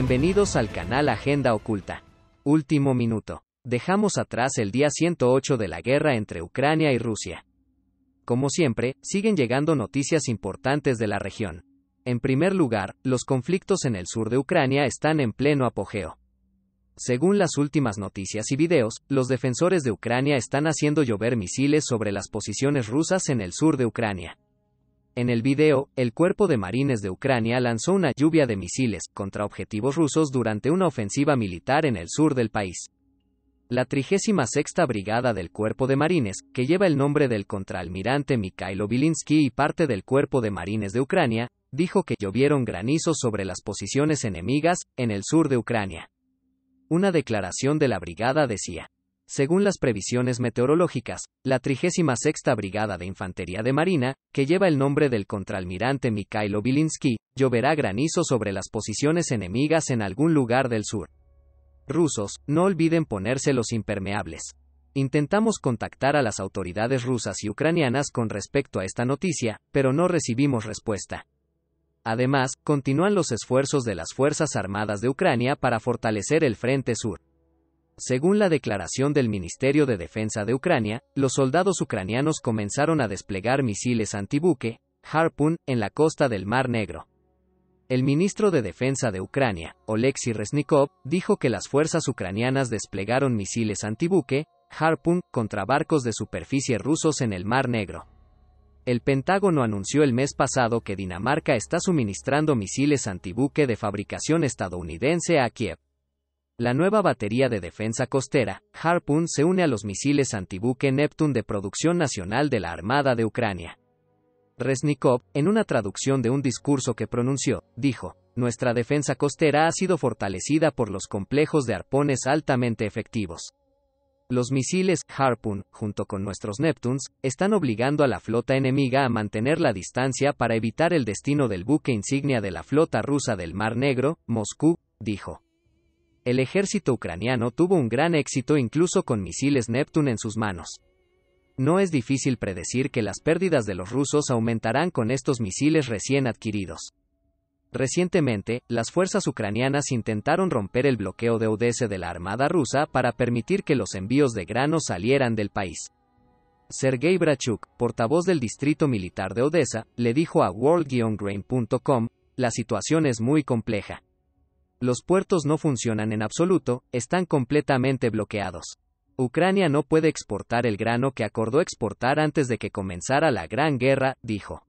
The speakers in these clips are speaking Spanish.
Bienvenidos al canal Agenda Oculta. Último minuto. Dejamos atrás el día 108 de la guerra entre Ucrania y Rusia. Como siempre, siguen llegando noticias importantes de la región. En primer lugar, los conflictos en el sur de Ucrania están en pleno apogeo. Según las últimas noticias y videos, los defensores de Ucrania están haciendo llover misiles sobre las posiciones rusas en el sur de Ucrania. En el video, el cuerpo de marines de Ucrania lanzó una lluvia de misiles contra objetivos rusos durante una ofensiva militar en el sur del país. La 36 Brigada del Cuerpo de Marines, que lleva el nombre del contraalmirante Mikhailo Bilinsky y parte del Cuerpo de Marines de Ucrania, dijo que llovieron granizos sobre las posiciones enemigas, en el sur de Ucrania. Una declaración de la brigada decía, según las previsiones meteorológicas, la 36 Brigada de Infantería de Marina, que lleva el nombre del contraalmirante Mikhailo Bilinsky, lloverá granizo sobre las posiciones enemigas en algún lugar del sur. Rusos, no olviden ponerse los impermeables. Intentamos contactar a las autoridades rusas y ucranianas con respecto a esta noticia, pero no recibimos respuesta. Además, continúan los esfuerzos de las Fuerzas Armadas de Ucrania para fortalecer el Frente Sur. Según la declaración del Ministerio de Defensa de Ucrania, los soldados ucranianos comenzaron a desplegar misiles antibuque, Harpoon, en la costa del Mar Negro. El ministro de Defensa de Ucrania, Oleksiy Reznikov, dijo que las fuerzas ucranianas desplegaron misiles antibuque, Harpoon, contra barcos de superficie rusos en el Mar Negro. El Pentágono anunció el mes pasado que Dinamarca está suministrando misiles antibuque de fabricación estadounidense a Kiev. La nueva batería de defensa costera, Harpoon, se une a los misiles antibuque Neptune de producción nacional de la Armada de Ucrania. Resnikov, en una traducción de un discurso que pronunció, dijo, Nuestra defensa costera ha sido fortalecida por los complejos de arpones altamente efectivos. Los misiles Harpoon, junto con nuestros Neptunes, están obligando a la flota enemiga a mantener la distancia para evitar el destino del buque insignia de la flota rusa del Mar Negro, Moscú, dijo el ejército ucraniano tuvo un gran éxito incluso con misiles Neptune en sus manos. No es difícil predecir que las pérdidas de los rusos aumentarán con estos misiles recién adquiridos. Recientemente, las fuerzas ucranianas intentaron romper el bloqueo de Odessa de la Armada rusa para permitir que los envíos de grano salieran del país. Sergei Brachuk, portavoz del distrito militar de Odessa, le dijo a world-grain.com, la situación es muy compleja. Los puertos no funcionan en absoluto, están completamente bloqueados. Ucrania no puede exportar el grano que acordó exportar antes de que comenzara la Gran Guerra, dijo.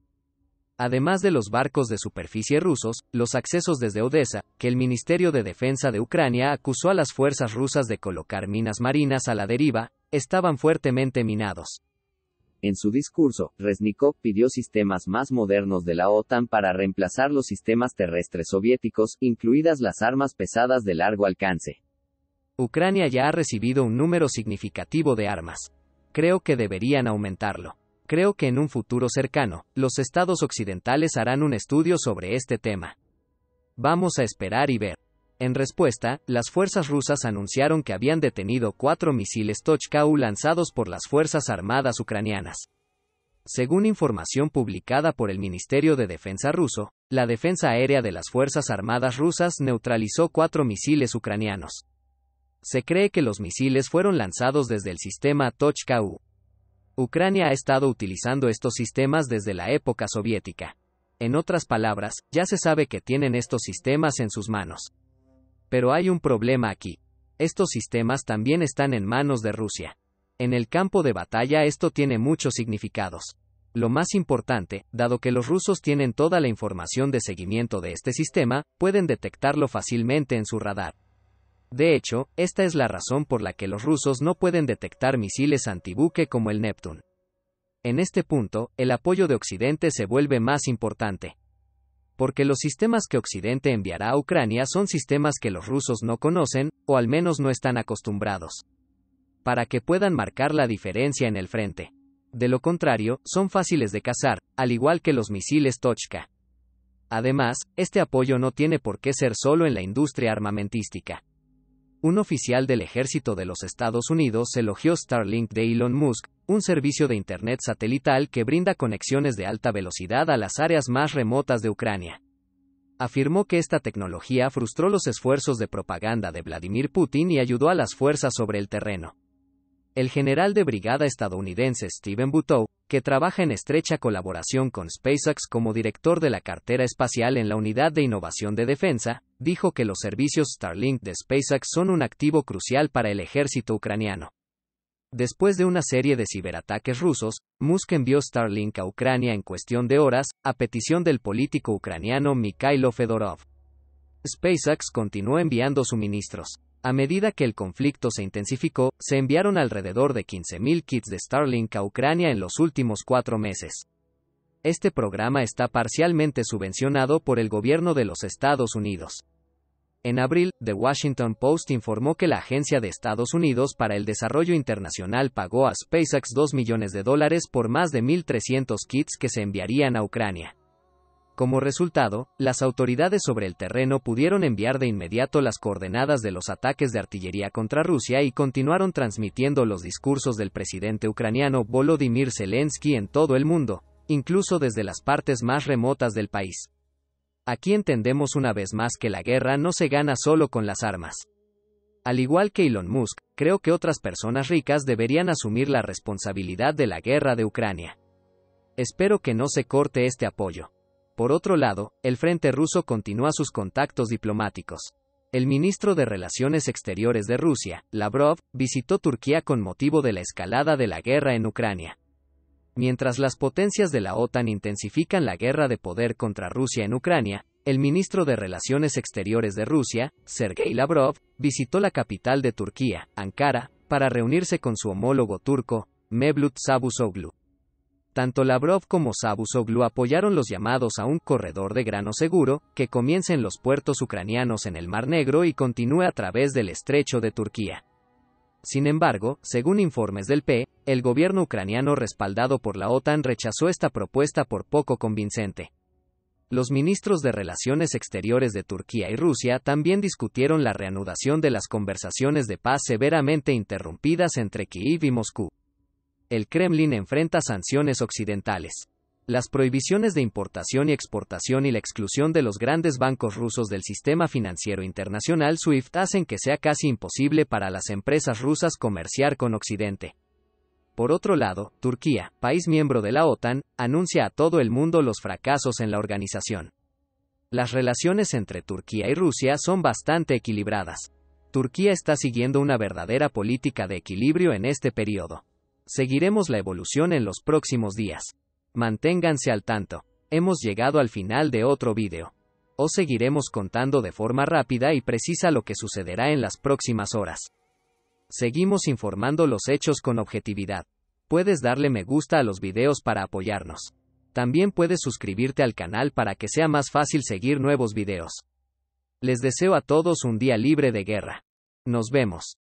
Además de los barcos de superficie rusos, los accesos desde Odessa, que el Ministerio de Defensa de Ucrania acusó a las fuerzas rusas de colocar minas marinas a la deriva, estaban fuertemente minados. En su discurso, Reznikov pidió sistemas más modernos de la OTAN para reemplazar los sistemas terrestres soviéticos, incluidas las armas pesadas de largo alcance. Ucrania ya ha recibido un número significativo de armas. Creo que deberían aumentarlo. Creo que en un futuro cercano, los estados occidentales harán un estudio sobre este tema. Vamos a esperar y ver. En respuesta, las fuerzas rusas anunciaron que habían detenido cuatro misiles Tochka-U lanzados por las Fuerzas Armadas ucranianas. Según información publicada por el Ministerio de Defensa ruso, la defensa aérea de las Fuerzas Armadas rusas neutralizó cuatro misiles ucranianos. Se cree que los misiles fueron lanzados desde el sistema Tochka-U. Ucrania ha estado utilizando estos sistemas desde la época soviética. En otras palabras, ya se sabe que tienen estos sistemas en sus manos. Pero hay un problema aquí. Estos sistemas también están en manos de Rusia. En el campo de batalla esto tiene muchos significados. Lo más importante, dado que los rusos tienen toda la información de seguimiento de este sistema, pueden detectarlo fácilmente en su radar. De hecho, esta es la razón por la que los rusos no pueden detectar misiles antibuque como el Neptune. En este punto, el apoyo de Occidente se vuelve más importante porque los sistemas que Occidente enviará a Ucrania son sistemas que los rusos no conocen, o al menos no están acostumbrados. Para que puedan marcar la diferencia en el frente. De lo contrario, son fáciles de cazar, al igual que los misiles Tochka. Además, este apoyo no tiene por qué ser solo en la industria armamentística. Un oficial del ejército de los Estados Unidos elogió Starlink de Elon Musk, un servicio de Internet satelital que brinda conexiones de alta velocidad a las áreas más remotas de Ucrania. afirmó que esta tecnología frustró los esfuerzos de propaganda de Vladimir Putin y ayudó a las fuerzas sobre el terreno. El general de brigada estadounidense Steven Butow, que trabaja en estrecha colaboración con SpaceX como director de la cartera espacial en la Unidad de Innovación de Defensa, dijo que los servicios Starlink de SpaceX son un activo crucial para el ejército ucraniano. Después de una serie de ciberataques rusos, Musk envió Starlink a Ucrania en cuestión de horas, a petición del político ucraniano Mikhailo Fedorov. SpaceX continuó enviando suministros. A medida que el conflicto se intensificó, se enviaron alrededor de 15.000 kits de Starlink a Ucrania en los últimos cuatro meses. Este programa está parcialmente subvencionado por el gobierno de los Estados Unidos. En abril, The Washington Post informó que la Agencia de Estados Unidos para el Desarrollo Internacional pagó a SpaceX 2 millones de dólares por más de 1.300 kits que se enviarían a Ucrania. Como resultado, las autoridades sobre el terreno pudieron enviar de inmediato las coordenadas de los ataques de artillería contra Rusia y continuaron transmitiendo los discursos del presidente ucraniano Volodymyr Zelensky en todo el mundo, incluso desde las partes más remotas del país. Aquí entendemos una vez más que la guerra no se gana solo con las armas. Al igual que Elon Musk, creo que otras personas ricas deberían asumir la responsabilidad de la guerra de Ucrania. Espero que no se corte este apoyo. Por otro lado, el Frente ruso continúa sus contactos diplomáticos. El ministro de Relaciones Exteriores de Rusia, Lavrov, visitó Turquía con motivo de la escalada de la guerra en Ucrania. Mientras las potencias de la OTAN intensifican la guerra de poder contra Rusia en Ucrania, el ministro de Relaciones Exteriores de Rusia, Sergei Lavrov, visitó la capital de Turquía, Ankara, para reunirse con su homólogo turco, Mevlut Çavuşoğlu. Tanto Lavrov como Sabusoglu apoyaron los llamados a un corredor de grano seguro, que comience en los puertos ucranianos en el Mar Negro y continúe a través del estrecho de Turquía. Sin embargo, según informes del P, el gobierno ucraniano respaldado por la OTAN rechazó esta propuesta por poco convincente. Los ministros de Relaciones Exteriores de Turquía y Rusia también discutieron la reanudación de las conversaciones de paz severamente interrumpidas entre Kiev y Moscú el Kremlin enfrenta sanciones occidentales. Las prohibiciones de importación y exportación y la exclusión de los grandes bancos rusos del sistema financiero internacional SWIFT hacen que sea casi imposible para las empresas rusas comerciar con Occidente. Por otro lado, Turquía, país miembro de la OTAN, anuncia a todo el mundo los fracasos en la organización. Las relaciones entre Turquía y Rusia son bastante equilibradas. Turquía está siguiendo una verdadera política de equilibrio en este periodo. Seguiremos la evolución en los próximos días. Manténganse al tanto. Hemos llegado al final de otro vídeo. Os seguiremos contando de forma rápida y precisa lo que sucederá en las próximas horas. Seguimos informando los hechos con objetividad. Puedes darle me gusta a los videos para apoyarnos. También puedes suscribirte al canal para que sea más fácil seguir nuevos videos. Les deseo a todos un día libre de guerra. Nos vemos.